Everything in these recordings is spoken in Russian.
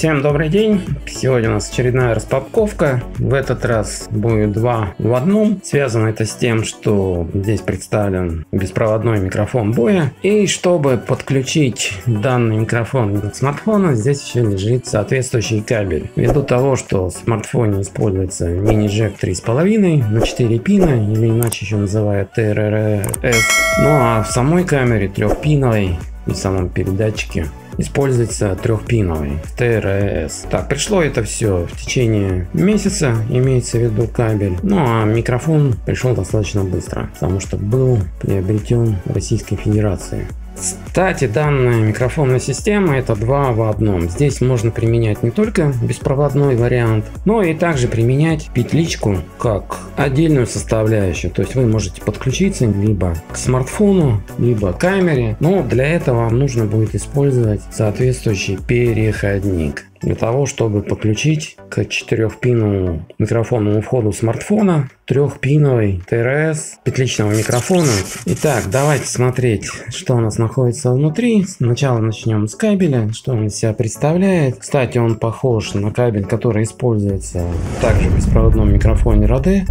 Всем добрый день! Сегодня у нас очередная распаковка. В этот раз будет два в одном. Связано это с тем, что здесь представлен беспроводной микрофон боя. И чтобы подключить данный микрофон к смартфону, здесь еще лежит соответствующий кабель. Ввиду того, что в смартфоне используется мини-джек 3.5 на 4 пина, или иначе еще называют TRRS. Ну а в самой камере трехпиновой и самом передатчике используется трехпиновый TRS. Так, пришло это все в течение месяца, имеется в виду кабель. Ну а микрофон пришел достаточно быстро, потому что был приобретен в Российской Федерации. Кстати, данная микрофонная система это два в одном. Здесь можно применять не только беспроводной вариант, но и также применять петличку как отдельную составляющую. То есть вы можете подключиться либо к смартфону, либо к камере. Но для этого вам нужно будет использовать соответствующий переходник для того, чтобы подключить к четырехпиновому микрофонному входу смартфона трехпиновый ТРС петличного микрофона. Итак, давайте смотреть, что у нас находится внутри. Сначала начнем с кабеля, что он из себя представляет. Кстати, он похож на кабель, который используется также в беспроводном микрофоне Rode.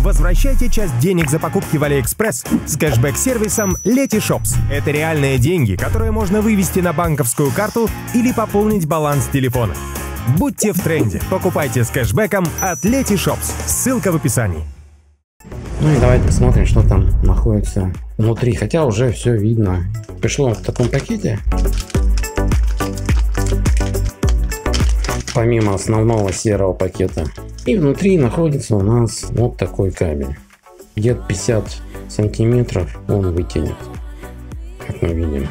Возвращайте часть денег за покупки в AliExpress с кэшбэк-сервисом Letyshops. Это реальные деньги, которые можно вывести на банковскую карту или пополнить баланс телефона. Будьте в тренде. Покупайте с кэшбэком от Letyshops. Ссылка в описании. Ну и давайте посмотрим, что там находится внутри. Хотя уже все видно. Пришло в таком пакете. Помимо основного серого пакета. И внутри находится у нас вот такой кабель. Где-то 50 сантиметров он вытянет. Как мы видим.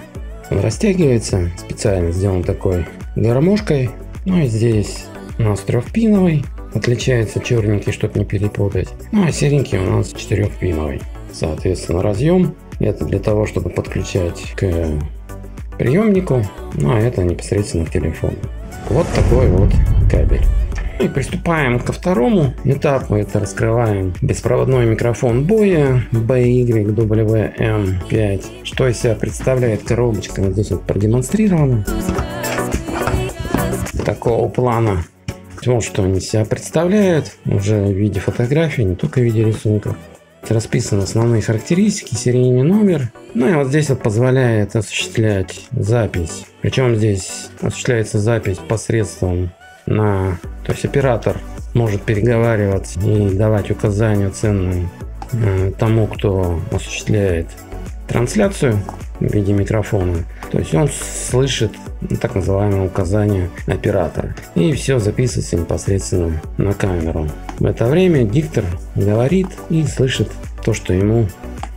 Он растягивается. Специально сделан такой гармошкой. Ну и здесь у нас трехпиновый Отличается черненький, чтобы не перепутать. Ну а серенький у нас четырехпиновый. Соответственно, разъем. Это для того, чтобы подключать к приемнику. Ну а это непосредственно к телефону. Вот такой вот кабель. И приступаем ко второму этапу. Это раскрываем беспроводной микрофон боя BYWM5. Что из себя представляет коробочка? Вот здесь вот продемонстрировано. Такого плана вот что они себя представляют уже в виде фотографий, не только в виде рисунков. Расписаны основные характеристики, серийный номер. Ну и вот здесь вот позволяет осуществлять запись. Причем здесь осуществляется запись посредством на... То есть оператор может переговариваться и давать указания ценные э, тому, кто осуществляет трансляцию в виде микрофона. То есть он слышит так называемое указание оператора. И все записывается непосредственно на камеру. В это время диктор говорит и слышит то, что ему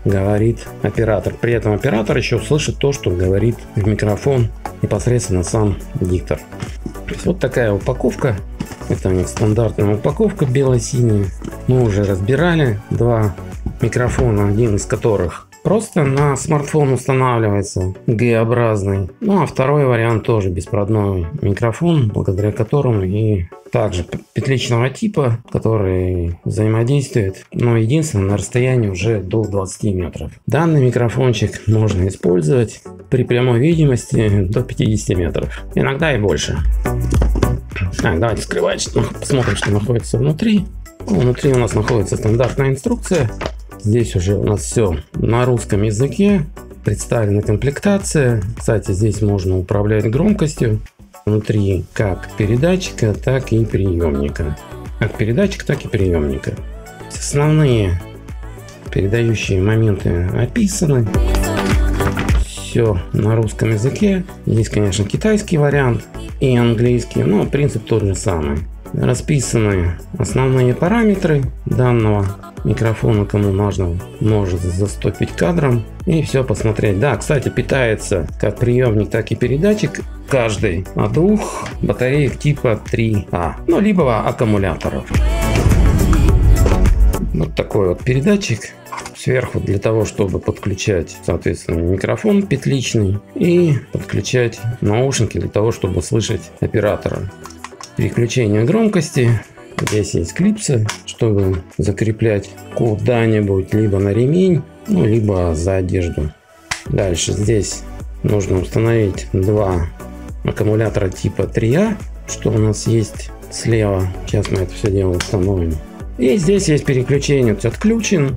говорит оператор. При этом оператор еще слышит то, что говорит в микрофон непосредственно сам диктор. То есть вот такая упаковка. Это у них стандартная упаковка бело-синяя. Мы уже разбирали два микрофона, один из которых Просто на смартфон устанавливается Г-образный. Ну а второй вариант тоже беспроводной микрофон, благодаря которому и также петличного типа, который взаимодействует, но единственное на расстоянии уже до 20 метров. Данный микрофончик можно использовать при прямой видимости до 50 метров, иногда и больше. Так, давайте скрывать, посмотрим, что находится внутри. Внутри у нас находится стандартная инструкция Здесь уже у нас все на русском языке. Представлена комплектация. Кстати, здесь можно управлять громкостью внутри как передатчика, так и приемника. Как передатчик, так и приемника. Основные передающие моменты описаны. Все на русском языке. Есть, конечно, китайский вариант и английский, но принцип тот же самый. Расписаны основные параметры данного микрофона, кому нужно, может застопить кадром и все посмотреть. Да, кстати, питается как приемник, так и передатчик каждый от двух батареек типа 3А, ну либо аккумуляторов. Вот такой вот передатчик сверху для того, чтобы подключать, соответственно, микрофон петличный и подключать наушники для того, чтобы слышать оператора. Переключение громкости Здесь есть клипсы, чтобы закреплять куда-нибудь, либо на ремень, ну, либо за одежду. Дальше здесь нужно установить два аккумулятора типа 3А что у нас есть слева. Сейчас мы это все дело установим. И здесь есть переключение. Вот отключен.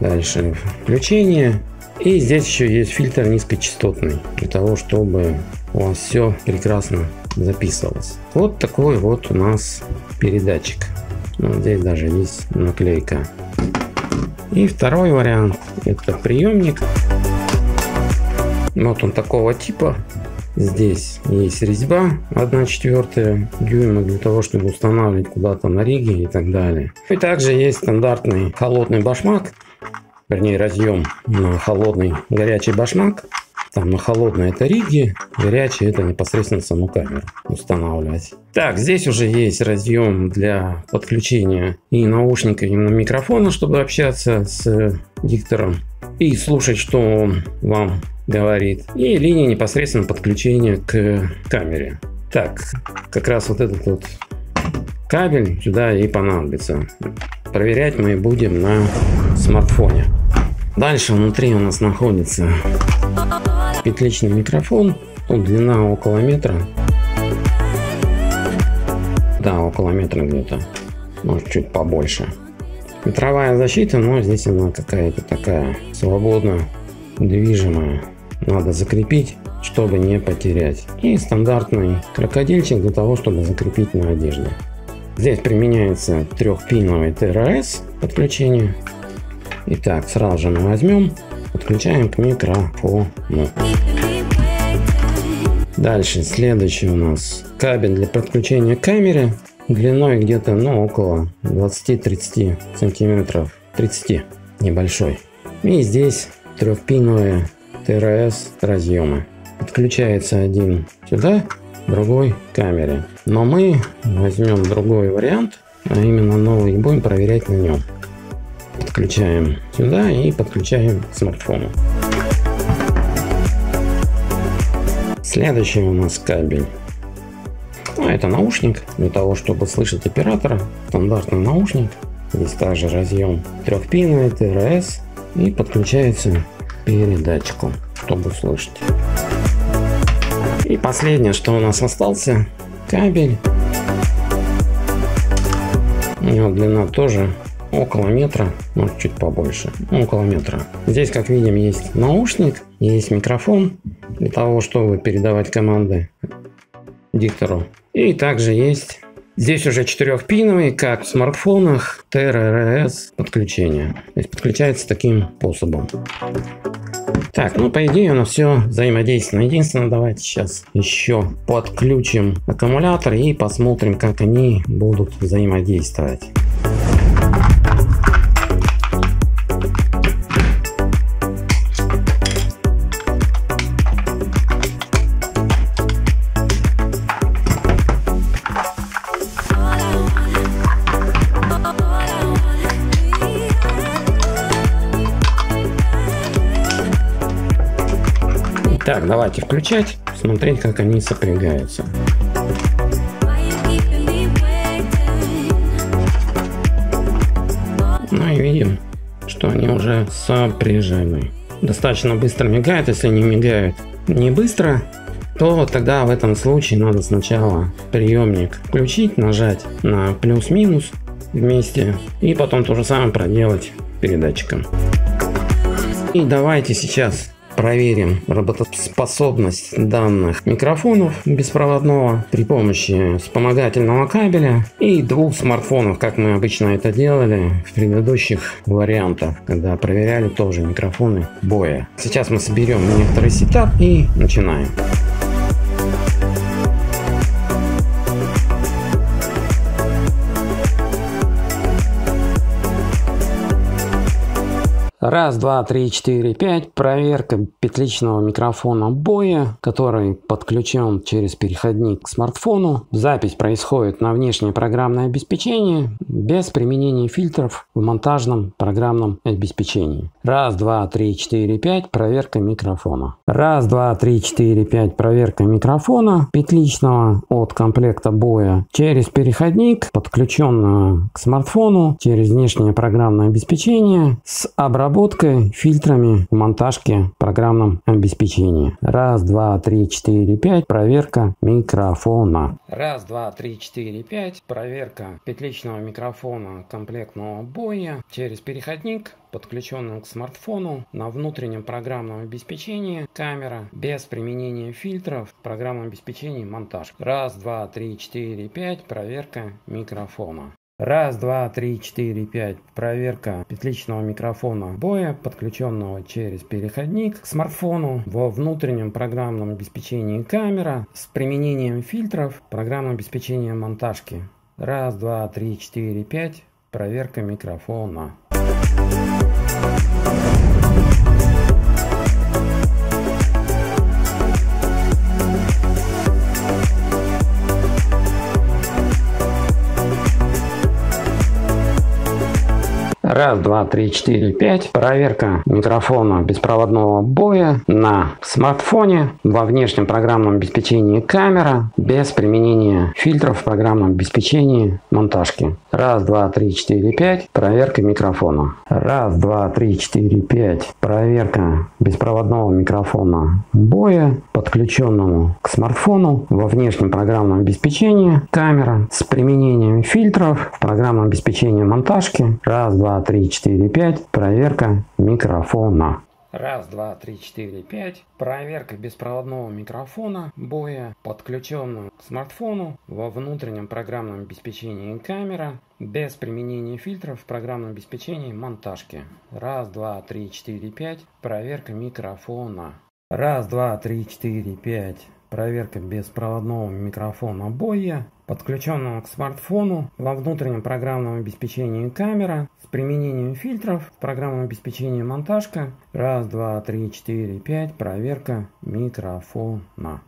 Дальше включение. И здесь еще есть фильтр низкочастотный. Для того, чтобы у вас все прекрасно записывалось. Вот такой вот у нас передатчик. Вот здесь даже есть наклейка. И второй вариант это приемник. Вот он такого типа. Здесь есть резьба 1 четвертая дюйма для того, чтобы устанавливать куда-то на риге и так далее. И также есть стандартный холодный башмак, вернее разъем на холодный горячий башмак. Там на холодной это риги, горячий это непосредственно саму камеру устанавливать. Так, здесь уже есть разъем для подключения и наушника, и микрофона, чтобы общаться с диктором и слушать, что он вам говорит. И линия непосредственно подключения к камере. Так, как раз вот этот вот кабель сюда и понадобится. Проверять мы будем на смартфоне. Дальше внутри у нас находится петличный микрофон. Тут длина около метра. Да, около метра где-то. Может, чуть побольше. Метровая защита, но здесь она какая-то такая свободно движимая. Надо закрепить, чтобы не потерять. И стандартный крокодильчик для того, чтобы закрепить на одежде. Здесь применяется трехпиновый ТРС подключение. Итак, сразу же мы возьмем, подключаем к микрофону. Дальше, следующий у нас кабель для подключения к камере длиной где-то ну, около 20-30 сантиметров, 30 небольшой. И здесь трехпиновые ТРС разъемы. Подключается один сюда, другой к камере. Но мы возьмем другой вариант, а именно новый, и будем проверять на нем. Подключаем сюда и подключаем к смартфону. Следующий у нас кабель ну, это наушник для того, чтобы слышать оператора. Стандартный наушник. Здесь также разъем трехпиновый ТРС и подключается передатчику, чтобы слышать. И последнее, что у нас остался, кабель. У него длина тоже около метра, может чуть побольше, около метра. Здесь, как видим, есть наушник, есть микрофон для того, чтобы передавать команды диктору. И также есть Здесь уже четырехпиновый, как в смартфонах, TRRS подключение. То есть подключается таким способом. Так, ну по идее у нас все взаимодейственно. Единственное, давайте сейчас еще подключим аккумулятор и посмотрим, как они будут взаимодействовать. Так, давайте включать, смотреть, как они сопрягаются. Ну и видим, что они уже сопряжены. Достаточно быстро мигают, если не мигают не быстро, то тогда в этом случае надо сначала приемник включить, нажать на плюс-минус вместе и потом то же самое проделать передатчиком. И давайте сейчас проверим работоспособность данных микрофонов беспроводного при помощи вспомогательного кабеля и двух смартфонов, как мы обычно это делали в предыдущих вариантах, когда проверяли тоже микрофоны боя. Сейчас мы соберем некоторый сетап и начинаем. Раз, два, три, четыре, пять. Проверка петличного микрофона боя, который подключен через переходник к смартфону. Запись происходит на внешнее программное обеспечение без применения фильтров в монтажном программном обеспечении. Раз, два, три, четыре, пять. Проверка микрофона. Раз, два, три, четыре, пять. Проверка микрофона петличного от комплекта боя через переходник, подключенного к смартфону через внешнее программное обеспечение с обработкой обработкой, фильтрами, монтажки программном обеспечении. Раз, два, три, четыре, пять. Проверка микрофона. Раз, два, три, четыре, пять. Проверка петличного микрофона комплектного боя через переходник подключенным к смартфону на внутреннем программном обеспечении камера без применения фильтров в программном обеспечении монтаж. Раз, два, три, четыре, пять. Проверка микрофона. Раз, два, три, четыре, пять. Проверка петличного микрофона боя, подключенного через переходник к смартфону во внутреннем программном обеспечении камера с применением фильтров программного обеспечения монтажки. Раз, два, три, четыре, пять. Проверка микрофона. Раз, два, три, четыре, пять. Проверка микрофона беспроводного боя на смартфоне во внешнем программном обеспечении камера без применения фильтров в программном обеспечении монтажки. Раз, два, три, четыре, пять. Проверка микрофона. Раз, два, три, четыре, пять. Проверка беспроводного микрофона боя, подключенному к смартфону во внешнем программном обеспечении камера с применением фильтров в программном обеспечении монтажки. Раз, два, три, четыре, пять. Проверка микрофона. Раз, два, три, четыре, пять. Проверка беспроводного микрофона боя, подключенного к смартфону во внутреннем программном обеспечении камера, без применения фильтров в программном обеспечении монтажки. Раз, два, три, четыре, пять. Проверка микрофона. Раз, два, три, четыре, пять. Проверка беспроводного микрофона боя, подключенного к смартфону во внутреннем программном обеспечении камера с применением фильтров в программном обеспечении монтажка. Раз, два, три, четыре, пять. Проверка микрофона.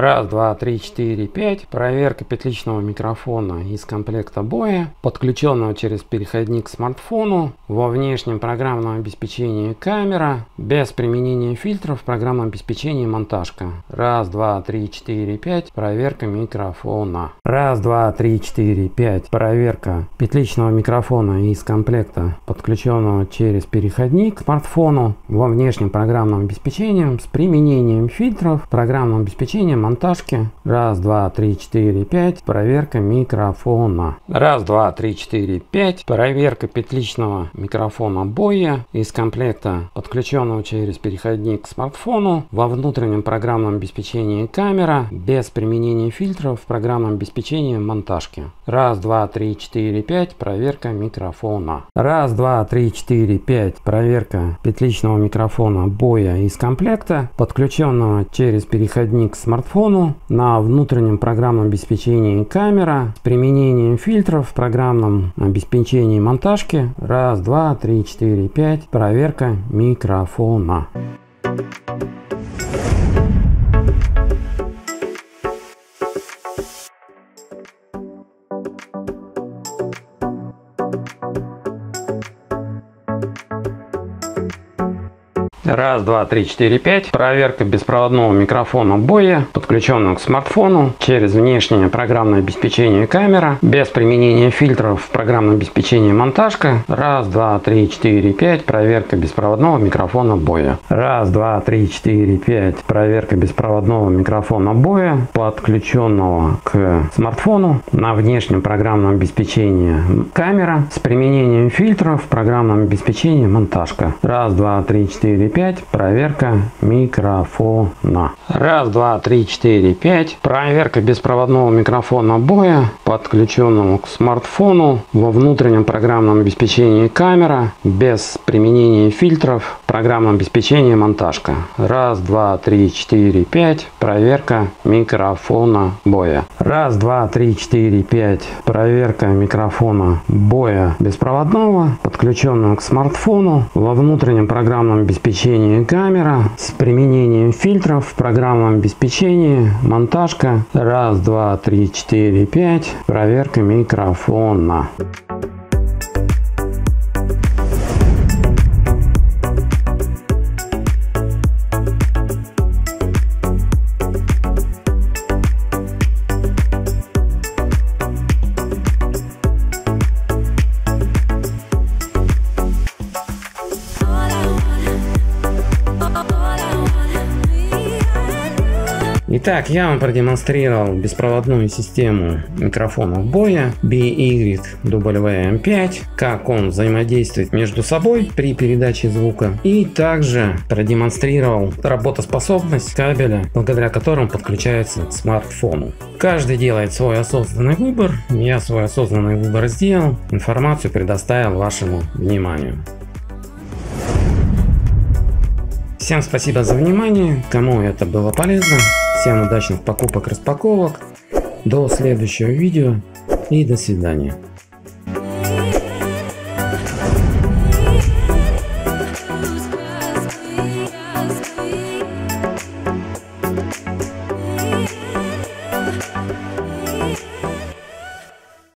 Раз, два, три, четыре, пять. Проверка петличного микрофона из комплекта боя, подключенного через переходник к смартфону во внешнем программном обеспечении камера, без применения фильтров в программном обеспечении монтажка. Раз, два, три, четыре, пять. Проверка микрофона. Раз, два, три, четыре, пять. Проверка петличного микрофона из комплекта, подключенного через переходник к смартфону во внешнем программном обеспечении с применением фильтров в программном обеспечении монтажки. Раз, два, три, четыре, пять. Проверка микрофона. Раз, два, три, четыре, пять. Проверка петличного микрофона боя из комплекта, подключенного через переходник к смартфону во внутреннем программном обеспечении камера без применения фильтров в программном обеспечении монтажки. Раз, два, три, четыре, пять. Проверка микрофона. Раз, два, три, четыре, пять. Проверка петличного микрофона боя из комплекта, подключенного через переходник к смартфону смартфону на внутреннем программном обеспечении камера с применением фильтров в программном обеспечении монтажки. Раз, два, три, четыре, пять. Проверка микрофона. Раз, два, три, четыре, пять. Проверка беспроводного микрофона боя, подключенного к смартфону через внешнее программное обеспечение камера, без применения фильтров в программном обеспечении монтажка. Раз, два, три, четыре, пять. Проверка беспроводного микрофона боя. Раз, два, три, четыре, пять. Проверка беспроводного микрофона боя, подключенного к смартфону на внешнем программном обеспечении камера с применением фильтров в программном обеспечении монтажка. Раз, два, три, четыре, пять. 5. Проверка микрофона. Раз, два, три, четыре, пять. Проверка беспроводного микрофона боя, подключенному к смартфону во внутреннем программном обеспечении камера, без применения фильтров, программном обеспечении монтажка. Раз, два, три, четыре, пять. Проверка микрофона боя. Раз, два, три, четыре, пять. Проверка микрофона боя беспроводного, подключенного к смартфону во внутреннем программном обеспечении обеспечение камера с применением фильтров в программном обеспечении, монтажка, раз, два, три, четыре, пять, проверка микрофона. Итак, я вам продемонстрировал беспроводную систему микрофонов боя BY-WM5, как он взаимодействует между собой при передаче звука и также продемонстрировал работоспособность кабеля, благодаря которому подключается к смартфону. Каждый делает свой осознанный выбор, я свой осознанный выбор сделал, информацию предоставил вашему вниманию. Всем спасибо за внимание, кому это было полезно. Всем удачных покупок, распаковок. До следующего видео и до свидания.